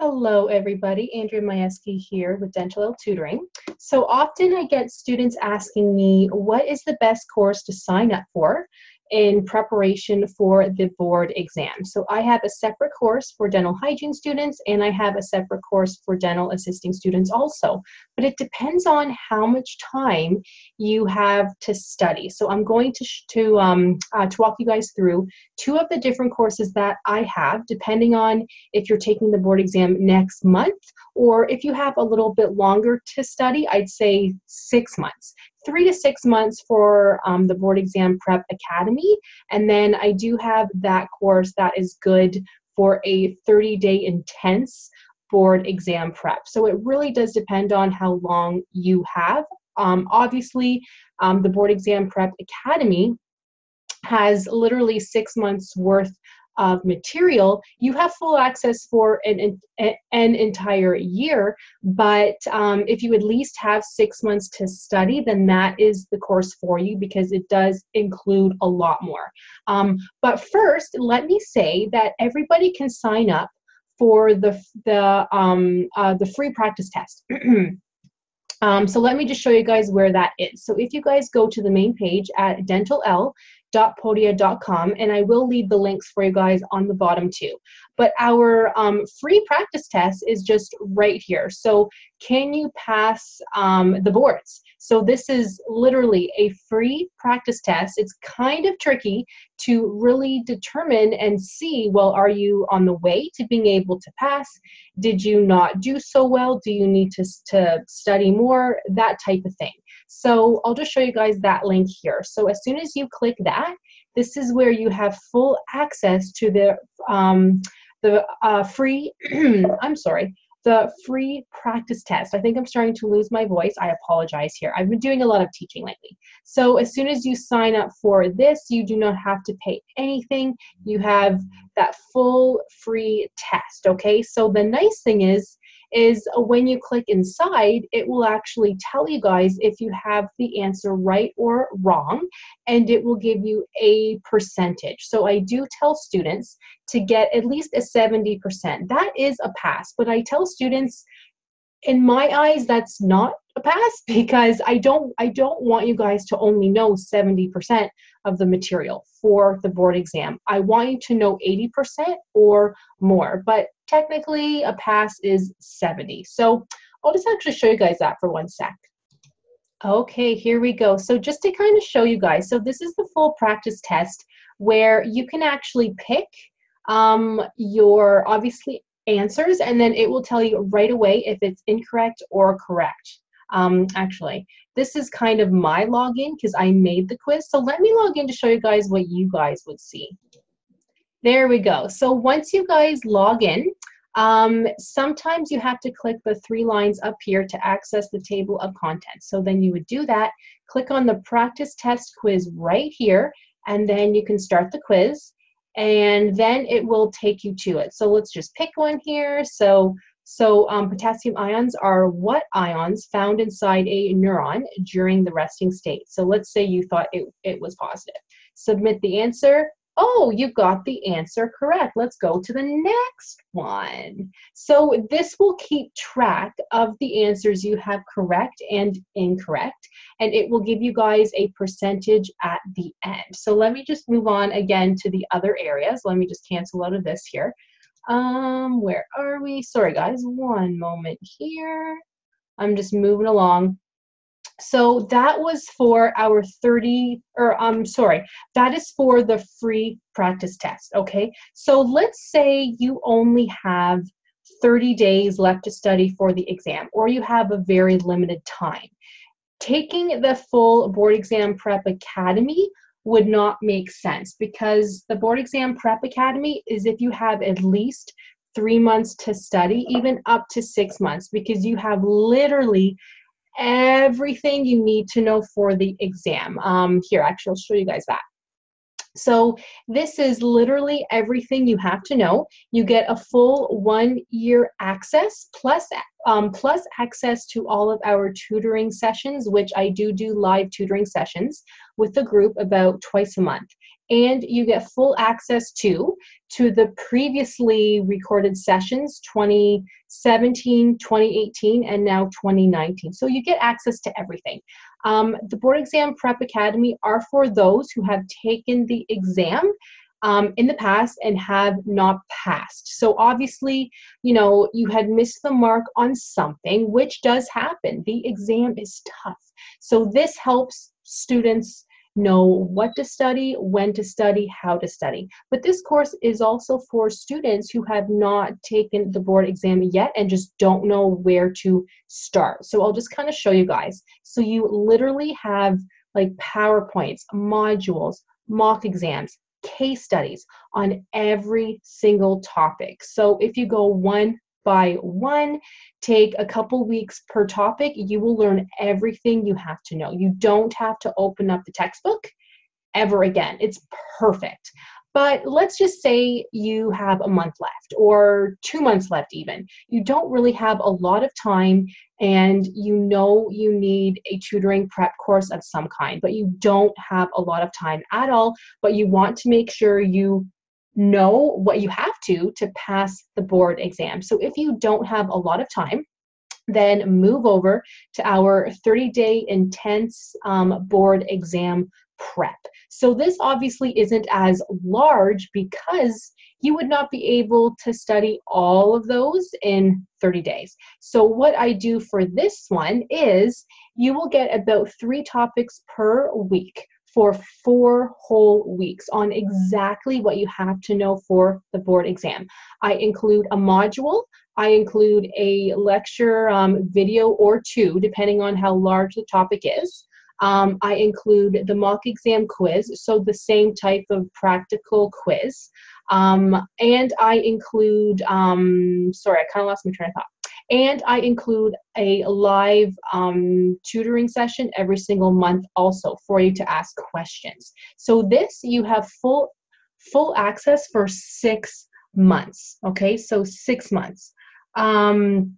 Hello, everybody. Andrea Majewski here with Dentalelle Tutoring. So often I get students asking me, what is the best course to sign up for? In preparation for the board exam. So I have a separate course for dental hygiene students and I have a separate course for dental assisting students also. But it depends on how much time you have to study. So I'm going to, to, um, uh, to walk you guys through two of the different courses that I have depending on if you're taking the board exam next month or if you have a little bit longer to study, I'd say six months three to six months for um, the Board Exam Prep Academy. And then I do have that course that is good for a 30 day intense board exam prep. So it really does depend on how long you have. Um, obviously, um, the Board Exam Prep Academy has literally six months worth of material, you have full access for an, an, an entire year. But um, if you at least have six months to study, then that is the course for you because it does include a lot more. Um, but first, let me say that everybody can sign up for the the um, uh, the free practice test. Um, so let me just show you guys where that is. So if you guys go to the main page at Dentalelle, www.podia.com and I will leave the links for you guys on the bottom too. But our um, free practice test is just right here. So can you pass um, the boards? So this is literally a free practice test. It's kind of tricky to really determine and see, well, are you on the way to being able to pass? Did you not do so well? Do you need to, to study more? That type of thing. So I'll just show you guys that link here. So as soon as you click that, this is where you have full access to the um, the uh, free, I'm sorry, the free practice test. I think I'm starting to lose my voice. I apologize here. I've been doing a lot of teaching lately. So as soon as you sign up for this, you do not have to pay anything. You have that full free test, okay? So the nice thing is is when you click inside, it will actually tell you guys if you have the answer right or wrong, and it will give you a percentage. So I do tell students to get at least a 70%. That is a pass, but I tell students, in my eyes, that's not a pass because I don't I don't want you guys to only know 70% of the material for the board exam. I want you to know 80% or more. But technically a pass is 70. So I'll just actually show you guys that for one sec. Okay, here we go. So just to kind of show you guys, so this is the full practice test where you can actually pick um, your obviously answers and then it will tell you right away if it's incorrect or correct. Um, actually, this is kind of my login because I made the quiz. So let me log in to show you guys what you guys would see. There we go. So once you guys log in, um, sometimes you have to click the three lines up here to access the table of contents. So then you would do that, click on the practice test quiz right here, and then you can start the quiz, and then it will take you to it. So let's just pick one here. So, so um, potassium ions are what ions found inside a neuron during the resting state. So let's say you thought it, it was positive. Submit the answer, Oh, you got the answer correct. Let's go to the next one. So this will keep track of the answers you have correct and incorrect, and it will give you guys a percentage at the end. So let me just move on again to the other areas. Let me just cancel out of this here. Um, where are we? Sorry guys, one moment here. I'm just moving along. So that was for our 30, or I'm sorry, that is for the free practice test, okay? So let's say you only have 30 days left to study for the exam, or you have a very limited time. Taking the full Board Exam Prep Academy would not make sense because the Board Exam Prep Academy is if you have at least three months to study, even up to six months, because you have literally everything you need to know for the exam. Um, here, actually, I'll show you guys that. So this is literally everything you have to know. You get a full one year access plus, um, plus access to all of our tutoring sessions, which I do do live tutoring sessions with the group about twice a month. and you get full access to to the previously recorded sessions 2017 2018 and now 2019 so you get access to everything um, the board exam prep academy are for those who have taken the exam um, in the past and have not passed. So obviously, you know, you had missed the mark on something, which does happen. The exam is tough. So this helps students know what to study, when to study, how to study. But this course is also for students who have not taken the board exam yet and just don't know where to start. So I'll just kind of show you guys. So you literally have like PowerPoints, modules, mock exams, case studies on every single topic. So if you go one by one, take a couple weeks per topic, you will learn everything you have to know. You don't have to open up the textbook ever again. It's perfect. But let's just say you have a month left or two months left, even. You don't really have a lot of time and you know you need a tutoring prep course of some kind, but you don't have a lot of time at all, but you want to make sure you know what you have to to pass the board exam. So if you don't have a lot of time, then move over to our 30 day intense um, board exam prep. So this obviously isn't as large because you would not be able to study all of those in 30 days. So what I do for this one is you will get about three topics per week for four whole weeks on exactly what you have to know for the board exam. I include a module, I include a lecture um, video or two, depending on how large the topic is. Um, I include the mock exam quiz, so the same type of practical quiz. Um, and I include, um, sorry, I kind of lost my train of thought. And I include a live um, tutoring session every single month also for you to ask questions. So this you have full full access for six months. Okay, so six months. Um,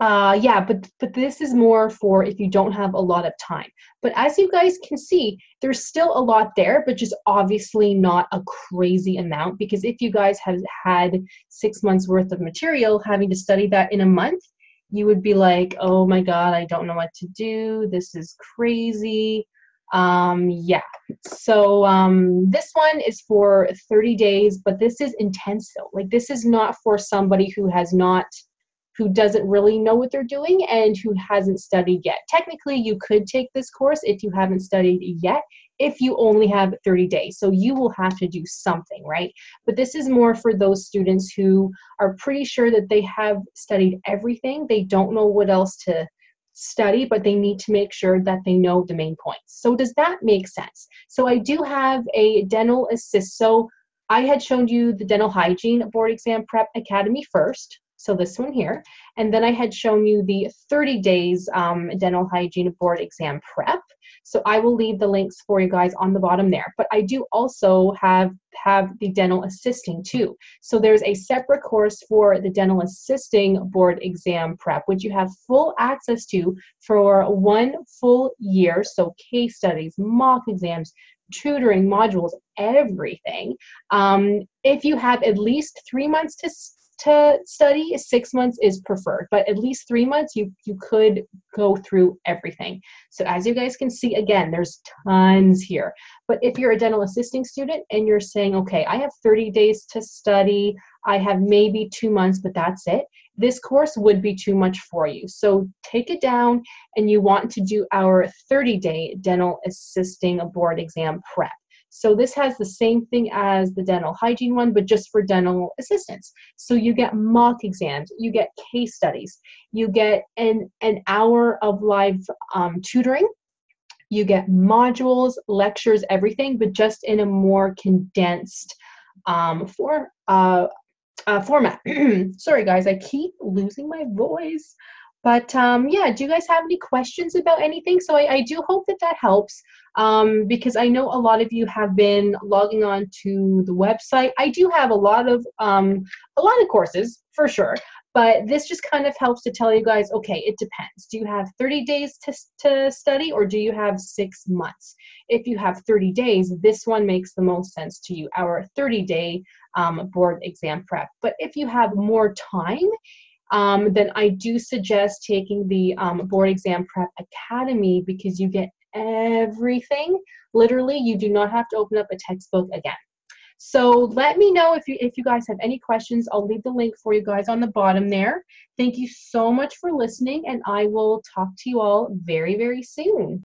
uh, yeah, but but this is more for if you don't have a lot of time. But as you guys can see, there's still a lot there, but just obviously not a crazy amount because if you guys have had six months worth of material, having to study that in a month, you would be like, oh my god, I don't know what to do. This is crazy. Um, yeah. So um, this one is for 30 days, but this is intense though. Like this is not for somebody who has not who doesn't really know what they're doing and who hasn't studied yet. Technically, you could take this course if you haven't studied yet, if you only have 30 days. So you will have to do something, right? But this is more for those students who are pretty sure that they have studied everything. They don't know what else to study, but they need to make sure that they know the main points. So does that make sense? So I do have a dental assist. So I had shown you the dental hygiene board exam prep academy first so this one here. And then I had shown you the 30 days um, dental hygiene board exam prep. So I will leave the links for you guys on the bottom there. But I do also have, have the dental assisting too. So there's a separate course for the dental assisting board exam prep, which you have full access to for one full year. So case studies, mock exams, tutoring modules, everything. Um, if you have at least three months to to study, six months is preferred, but at least three months you you could go through everything. So as you guys can see, again, there's tons here. But if you're a dental assisting student and you're saying, okay, I have 30 days to study, I have maybe two months, but that's it. This course would be too much for you. So take it down and you want to do our 30 day dental assisting board exam prep. So this has the same thing as the dental hygiene one, but just for dental assistants. So you get mock exams, you get case studies, you get an, an hour of live um, tutoring, you get modules, lectures, everything, but just in a more condensed um, for, uh, uh, format. Sorry guys, I keep losing my voice But um, yeah, do you guys have any questions about anything? So I, I do hope that that helps um, because I know a lot of you have been logging on to the website. I do have a lot of um, a lot of courses for sure, but this just kind of helps to tell you guys, okay, it depends. Do you have 30 days to, to study or do you have six months? If you have 30 days, this one makes the most sense to you, our 30 day um, board exam prep. But if you have more time, um, then I do suggest taking the um, Board Exam Prep Academy because you get everything. Literally, you do not have to open up a textbook again. So let me know if you if you guys have any questions. I'll leave the link for you guys on the bottom there. Thank you so much for listening, and I will talk to you all very, very soon.